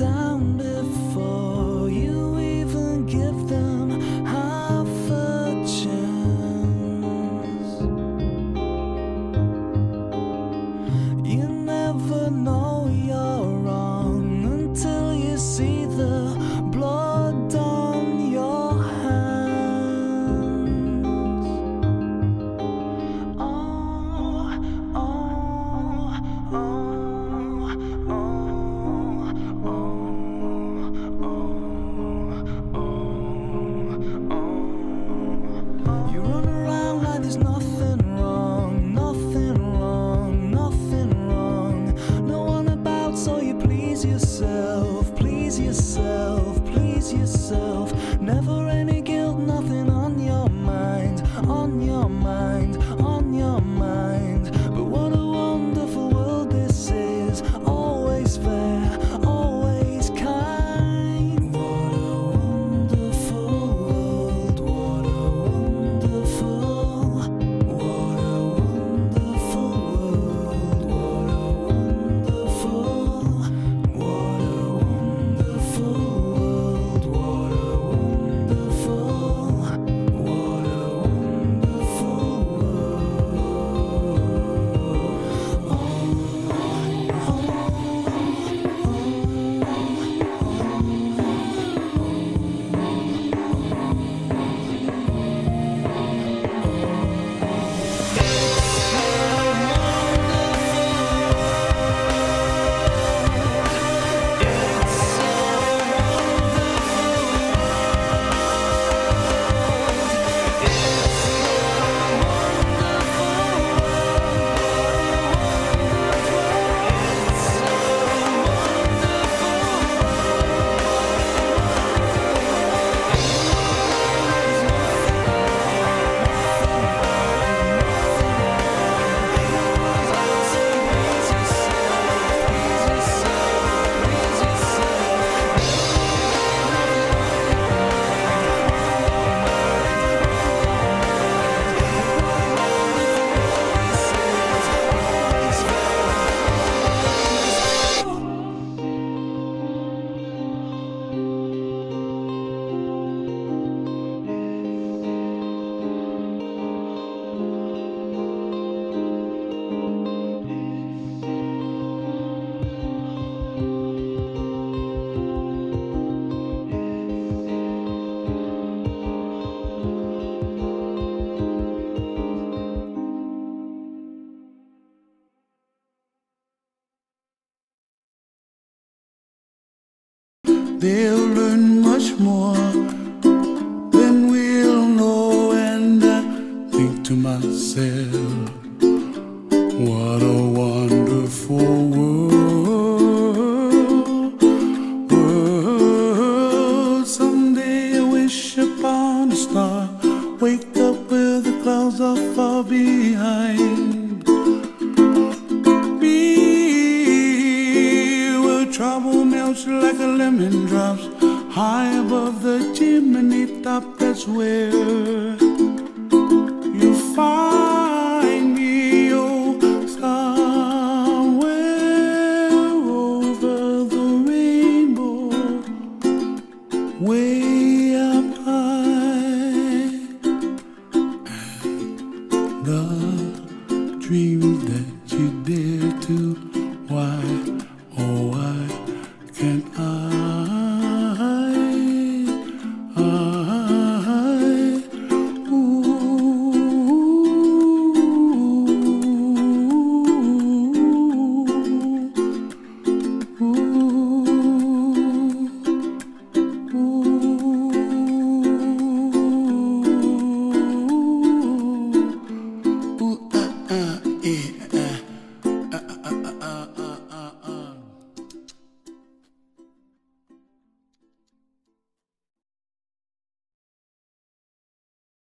down before you even give them half a chance. You never know. They'll learn much more than we'll know. And I think to myself, what a wonderful world. drips like a lemon drops high above the chimney top. That's where you find me, oh, somewhere over the rainbow, way up.